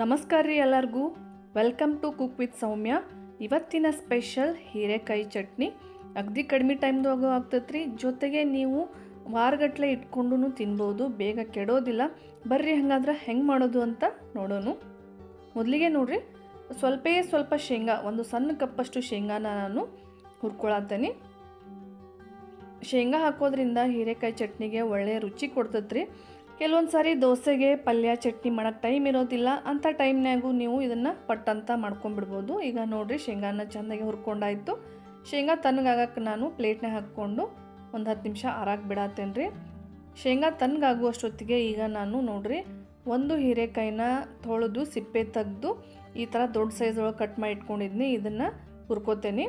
ನಮಸ್ಕಾರ ರೀ ಎಲ್ಲರಿಗೂ. Welcome to cook with Soumya ಇವತ್ತಿನ ಸ್ಪೆಷಲ್ ಹೀರೆಕಾಯಿ ಚಟ್ನಿ. ಅಗದಿ ಕಡಿಮೆ ಟೈಮ್ದಾಗ ಆಗ್ತೈತೆ ರೀ ಜೊತೆಗೆ ನೀವು ವಾರಗಟ್ಟಲೆ ಇಟ್ಕೊಂಡು ತಿನ್ಬೋದು. ಬೇಗ ಕೆಡೋದಿಲ್ಲ. ಬರ್ರಿ ಹಂಗಾದ್ರೆ ಹೆಂಗೆ ಮಾಡೋದು ಅಂತ ನೋಡೋಣ ಮೊದಲಿಗೆ ನೋಡ್ರಿ. ಸ್ವಲ್ಪೇ ಸ್ವಲ್ಪ ಶೇಂಗಾ, ಒಂದು ಸಣ್ಣ ಕಪ್ಪಷ್ಟು ಶೇಂಗಾನ ನಾನು ಹುರ್ಕೊಳತ್ತೀನಿ ಶೇಂಗಾ ಹಾಕೋದ್ರಿಂದ ಹೀರೆಕಾಯಿ ಚಟ್ನಿಗೆ ಒಳ್ಳೆಯ ರುಚಿ ಕೊಡ್ತೈತ್ರಿ. ಕೆಲವೊಂದು ಸಾರಿ ದೋಸೆಗೆ ಪಲ್ಯ, ಚಟ್ನಿ ಮಾಡೋಕ್ಕೆ ಟೈಮ್ ಇರೋದಿಲ್ಲ. ಅಂಥ ಟೈಮ್ನಾಗೂ ನೀವು ಇದನ್ನು ಪಟ್ಟಂತ ಮಾಡ್ಕೊಂಡ್ಬಿಡ್ಬೋದು. ಈಗ ನೋಡಿರಿ, ಶೇಂಗಾನ ಚೆನ್ನಾಗಿ ಹುರ್ಕೊಂಡಾಯಿತು. ಶೇಂಗಾ ತಣ್ಣಗಾಗಕ್ಕೆ ನಾನು ಪ್ಲೇಟ್ನಾಗ ಹಾಕ್ಕೊಂಡು ಒಂದು ಹತ್ತು ನಿಮಿಷ ಆರಾಕ್ ಬಿಡತ್ತೇನೆ ರೀ ಶೇಂಗಾ ತಣ್ಣಗಾಗುವಷ್ಟೊತ್ತಿಗೆ ಈಗ ನಾನು ನೋಡಿರಿ, ಒಂದು ಹೀರೆಕಾಯಿನ ತೊಳೆದು ಸಿಪ್ಪೆ ತೆಗೆದು ಈ ಥರ ದೊಡ್ಡ ಸೈಜ್ ಒಳಗೆ ಕಟ್ ಮಾಡಿ ಇಟ್ಕೊಂಡಿದ್ನಿ. ಇದನ್ನು ಹುರ್ಕೋತೇನೆ.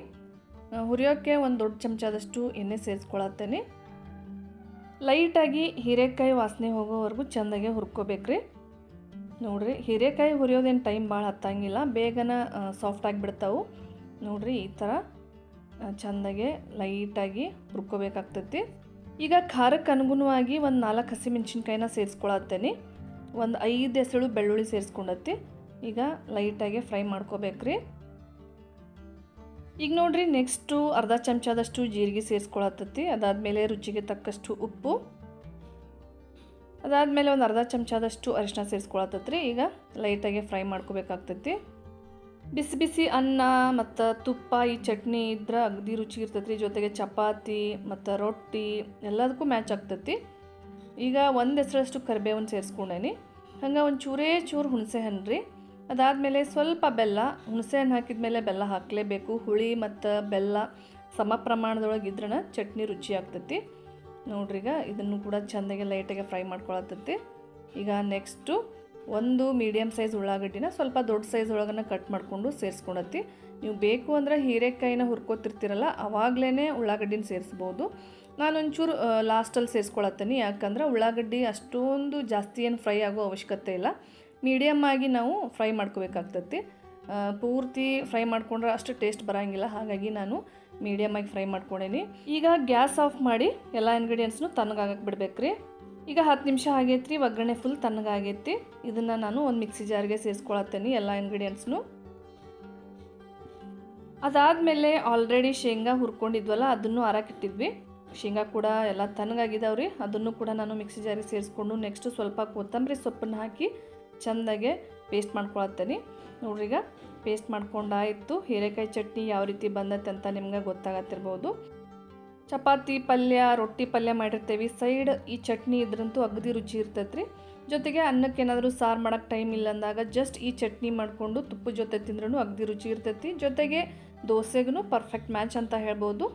ಹುರಿಯೋಕ್ಕೆ ಒಂದು ದೊಡ್ಡ ಚಮಚದಷ್ಟು ಎಣ್ಣೆ ಸೇರಿಸ್ಕೊಳತ್ತೇನೆ. ಲೈಟಾಗಿ ಹೀರೆಕಾಯಿ ವಾಸನೆ ಹೋಗೋವರೆಗೂ ಚೆಂದಾಗೆ ಹುರ್ಕೋಬೇಕ್ರಿ. ನೋಡಿರಿ, ಹೀರೆಕಾಯಿ ಹುರಿಯೋದೇನು ಟೈಮ್ ಭಾಳ ಹತ್ತಂಗಿಲ್ಲ. ಬೇಗನ ಸಾಫ್ಟ್ ಆಗಿಬಿಡ್ತಾವೆ ನೋಡಿರಿ, ಈ ಥರ ಚೆಂದಾಗೆ ಲೈಟಾಗಿ ಹುರ್ಕೋಬೇಕಾಗ್ತೈತಿ. ಈಗ ಖಾರಕ್ಕೆ ಅನುಗುಣವಾಗಿ ಒಂದು ನಾಲ್ಕು ಹಸಿಮೆಣ್ಸಿನ್ಕಾಯಿನ ಸೇರಿಸ್ಕೊಳತ್ತೇನೆ. ಒಂದು ಐದು ಎಸಳು ಬೆಳ್ಳುಳ್ಳಿ ಸೇರಿಸ್ಕೊಂಡತ್ತಿ. ಈಗ ಲೈಟಾಗಿ ಫ್ರೈ ಮಾಡ್ಕೋಬೇಕ್ರಿ. ಈಗ ನೋಡ್ರಿ ನೆಕ್ಸ್ಟು ಅರ್ಧ ಚಮಚದಷ್ಟು ಜೀರಿಗೆ ಸೇರಿಸ್ಕೊಳತ್ತತಿ. ಅದಾದಮೇಲೆ ರುಚಿಗೆ ತಕ್ಕಷ್ಟು ಉಪ್ಪು. ಅದಾದಮೇಲೆ ಒಂದು ಅರ್ಧ ಚಮಚದಷ್ಟು ಅರಿಶಿನ ಸೇರಿಸ್ಕೊಳತ್ತತ್ರಿ. ಈಗ ಲೈಟಾಗಿ ಫ್ರೈ ಮಾಡ್ಕೋಬೇಕಾಗ್ತೈತಿ. ಬಿಸಿ ಬಿಸಿ ಅನ್ನ ಮತ್ತು ತುಪ್ಪ, ಈ ಚಟ್ನಿ ಇದ್ರೆ ಅಗದಿ ರುಚಿ ಇರ್ತೈತ್ರಿ. ಜೊತೆಗೆ ಚಪಾತಿ ಮತ್ತು ರೊಟ್ಟಿ ಎಲ್ಲದಕ್ಕೂ ಮ್ಯಾಚ್ ಆಗ್ತೈತಿ. ಈಗ ಒಂದು ಹೆಸರಷ್ಟು ಕರಿಬೇವನ್ನು ಸೇರಿಸ್ಕೊಂಡೇನಿ. ಹಂಗೆ ಒಂದು ಚೂರೇ ಚೂರು ಹುಣಸೆ ಹಣ್ಣು ರೀ. ಅದಾದಮೇಲೆ ಸ್ವಲ್ಪ ಬೆಲ್ಲ, ಹುಣಸೆಹಣ್ಣು ಹಾಕಿದ ಮೇಲೆ ಬೆಲ್ಲ ಹಾಕಲೇಬೇಕು. ಹುಳಿ ಮತ್ತು ಬೆಲ್ಲ ಸಮ ಪ್ರಮಾಣದೊಳಗೆ ಇದ್ರನ ಚಟ್ನಿ ರುಚಿ ಆಗ್ತೈತಿ. ನೋಡ್ರಿಗ ಇದನ್ನು ಕೂಡ ಚೆಂದಾಗಿ ಲೈಟಾಗಿ ಫ್ರೈ ಮಾಡ್ಕೊಳತ್ತೈತಿ. ಈಗ ನೆಕ್ಸ್ಟು ಒಂದು ಮೀಡಿಯಮ್ ಸೈಜ್ ಉಳ್ಳಾಗಡ್ಡಿನ ಸ್ವಲ್ಪ ದೊಡ್ಡ ಸೈಜ್ ಒಳಗನ ಕಟ್ ಮಾಡಿಕೊಂಡು ಸೇರಿಸ್ಕೊಳತ್ತಿ ನೀವು ಬೇಕು ಅಂದರೆ ಹೀರೆಕಾಯಿನ ಹುರ್ಕೋತಿರ್ತೀರಲ್ಲ ಅವಾಗಲೇ ಉಳ್ಳಾಗಡ್ಡಿನ ಸೇರಿಸ್ಬೋದು. ನಾನು ಒಂಚೂರು ಲಾಸ್ಟಲ್ಲಿ ಸೇರಿಸ್ಕೊಳತ್ತೀನಿ. ಯಾಕಂದ್ರೆ ಉಳ್ಳಾಗಡ್ಡಿ ಅಷ್ಟೊಂದು ಜಾಸ್ತಿ ಏನು ಫ್ರೈ ಆಗೋ ಅವಶ್ಯಕತೆ ಇಲ್ಲ. ಮೀಡಿಯಮ್ ಆಗಿ ನಾವು ಫ್ರೈ ಮಾಡ್ಕೋಬೇಕಾಗ್ತತಿ. ಪೂರ್ತಿ ಫ್ರೈ ಮಾಡ್ಕೊಂಡ್ರೆ ಅಷ್ಟು ಟೇಸ್ಟ್ ಬರೋಂಗಿಲ್ಲ. ಹಾಗಾಗಿ ನಾನು ಮೀಡಿಯಮ್ ಆಗಿ ಫ್ರೈ ಮಾಡ್ಕೊಂಡೇನಿ. ಈಗ ಗ್ಯಾಸ್ ಆಫ್ ಮಾಡಿ ಎಲ್ಲ ಇಂಗ್ರೀಡಿಯೆಂಟ್ಸ್ನು ತಣ್ಣಗಾಗಕ್ಕೆ ಬಿಡ್ಬೇಕ್ರಿ. ಈಗ ಹತ್ತು ನಿಮಿಷ ಆಗೈತ್ರಿ, ಒಗ್ಗರಣೆ ಫುಲ್ ತಣ್ಣಗಾಗೈತಿ ಇದನ್ನು ನಾನು ಒಂದು ಮಿಕ್ಸಿ ಜಾರ್ಗೆ ಸೇರಿಸ್ಕೊಳತ್ತೇನೆ ಎಲ್ಲ ಇಂಗ್ರೀಡಿಯೆಂಟ್ಸ್ನು ಅದಾದಮೇಲೆ ಆಲ್ರೆಡಿ ಶೇಂಗಾ ಹುರ್ಕೊಂಡಿದ್ವಲ್ಲ, ಅದನ್ನು ಆರಾಕಿಟ್ಟಿದ್ವಿ ಶೇಂಗಾ ಕೂಡ ಎಲ್ಲ ತಣ್ಣಗಾಗಿದಾವ್ರಿ. ಅದನ್ನು ಕೂಡ ನಾನು ಮಿಕ್ಸಿ ಜಾರಿಗೆ ಸೇರಿಸ್ಕೊಂಡು ನೆಕ್ಸ್ಟು ಸ್ವಲ್ಪ ಕೊತ್ತಂಬರಿ ಸೊಪ್ಪನ್ನು ಹಾಕಿ ಚೆಂದಾಗೆ ಪೇಸ್ಟ್ ಮಾಡ್ಕೊಳತ್ತೀನಿ. ಈಗ ಪೇಸ್ಟ್ ಮಾಡ್ಕೊಂಡಾಯಿತು. ಹೀರೆಕಾಯಿ ಚಟ್ನಿ ಯಾವ ರೀತಿ ಬಂದತ್ತೆ ಅಂತ ನಿಮ್ಗೆ ಗೊತ್ತಾಗತ್ತಿರ್ಬೋದು. ಚಪಾತಿ ಪಲ್ಯ, ರೊಟ್ಟಿ ಪಲ್ಯ ಮಾಡಿರ್ತೇವೆ. ಸೈಡ್ ಈ ಚಟ್ನಿ ಇದ್ರಂತೂ ಅಗದಿ ರುಚಿ ಇರ್ತೈತ್ರಿ. ಜೊತೆಗೆ ಅನ್ನಕ್ಕೆ ಏನಾದರೂ ಸಾರು ಮಾಡೋಕ್ಕೆ ಟೈಮ್ ಇಲ್ಲ ಅಂದಾಗ ಜಸ್ಟ್ ಈ ಚಟ್ನಿ ಮಾಡಿಕೊಂಡು ತುಪ್ಪ ಜೊತೆ ತಿಂದ್ರೂ ಅಗದಿ ರುಚಿ ಇರ್ತೈತಿ. ಜೊತೆಗೆ ದೋಸೆಗೂ ಪರ್ಫೆಕ್ಟ್ ಮ್ಯಾಚ್ ಅಂತ ಹೇಳ್ಬೋದು.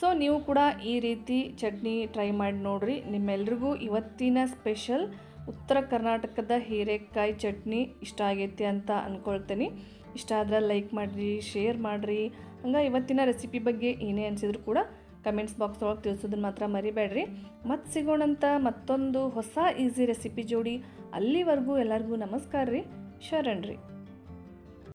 ಸೊ ನೀವು ಕೂಡ ಈ ರೀತಿ ಚಟ್ನಿ ಟ್ರೈ ಮಾಡಿ ನೋಡ್ರಿ. ನಿಮ್ಮೆಲ್ರಿಗೂ ಇವತ್ತಿನ ಸ್ಪೆಷಲ್ ಉತ್ತರ ಕರ್ನಾಟಕದ ಹೀರೆಕಾಯಿ ಚಟ್ನಿ ಇಷ್ಟ ಆಗೈತಿ ಅಂತ ಅಂದ್ಕೊಳ್ತೀನಿ ಇಷ್ಟ ಆದ್ರೆ ಲೈಕ್ ಮಾಡಿರಿ ಶೇರ್ ಮಾಡಿರಿ. ಹಂಗೆ ಇವತ್ತಿನ ರೆಸಿಪಿ ಬಗ್ಗೆ ಏನೇ ಅನಿಸಿದ್ರು ಕೂಡ ಕಮೆಂಟ್ಸ್ ಬಾಕ್ಸ್ ಒಳಗೆ ತಿಳಿಸೋದನ್ನ ಮಾತ್ರ ಮರಿಬೇಡ್ರಿ. ಮತ್ತೆ ಸಿಗೋಣಂತ ಮತ್ತೊಂದು ಹೊಸ ಈಸಿ ರೆಸಿಪಿ ಜೋಡಿ ಅಲ್ಲಿವರೆಗೂ ಎಲ್ಲರಿಗೂ ನಮಸ್ಕಾರ ರೀ. ಶರಣ್ರಿ